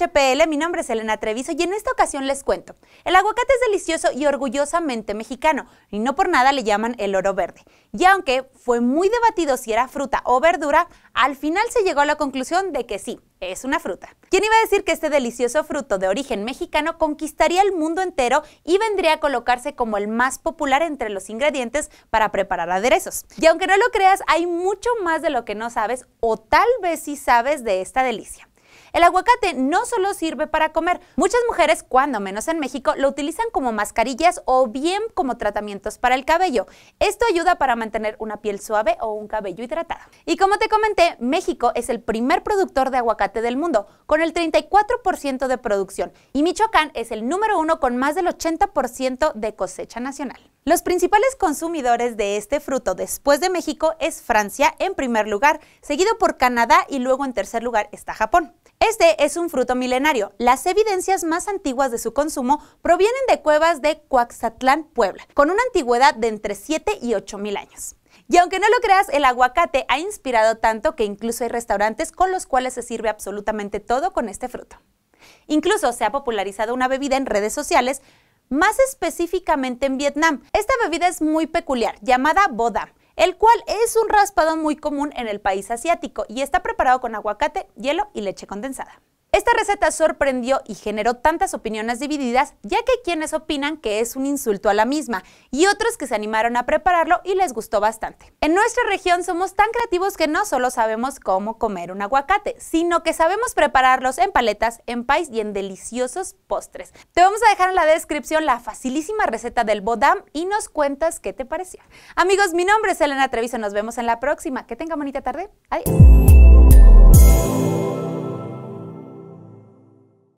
HPL, mi nombre es Elena Treviso y en esta ocasión les cuento. El aguacate es delicioso y orgullosamente mexicano, y no por nada le llaman el oro verde. Y aunque fue muy debatido si era fruta o verdura, al final se llegó a la conclusión de que sí, es una fruta. ¿Quién iba a decir que este delicioso fruto de origen mexicano conquistaría el mundo entero y vendría a colocarse como el más popular entre los ingredientes para preparar aderezos? Y aunque no lo creas, hay mucho más de lo que no sabes o tal vez sí sabes de esta delicia. El aguacate no solo sirve para comer, muchas mujeres, cuando menos en México, lo utilizan como mascarillas o bien como tratamientos para el cabello. Esto ayuda para mantener una piel suave o un cabello hidratado. Y como te comenté, México es el primer productor de aguacate del mundo, con el 34% de producción, y Michoacán es el número uno con más del 80% de cosecha nacional. Los principales consumidores de este fruto después de México es Francia en primer lugar, seguido por Canadá y luego en tercer lugar está Japón. Este es un fruto milenario. Las evidencias más antiguas de su consumo provienen de cuevas de Coaxatlán, Puebla, con una antigüedad de entre 7 y 8 mil años. Y aunque no lo creas, el aguacate ha inspirado tanto que incluso hay restaurantes con los cuales se sirve absolutamente todo con este fruto. Incluso se ha popularizado una bebida en redes sociales, más específicamente en Vietnam. Esta bebida es muy peculiar, llamada boda el cual es un raspado muy común en el país asiático y está preparado con aguacate, hielo y leche condensada. Esta receta sorprendió y generó tantas opiniones divididas, ya que quienes opinan que es un insulto a la misma y otros que se animaron a prepararlo y les gustó bastante. En nuestra región somos tan creativos que no solo sabemos cómo comer un aguacate, sino que sabemos prepararlos en paletas, en pais y en deliciosos postres. Te vamos a dejar en la descripción la facilísima receta del bodam y nos cuentas qué te pareció. Amigos, mi nombre es Elena Treviso, nos vemos en la próxima. Que tenga bonita tarde. Adiós.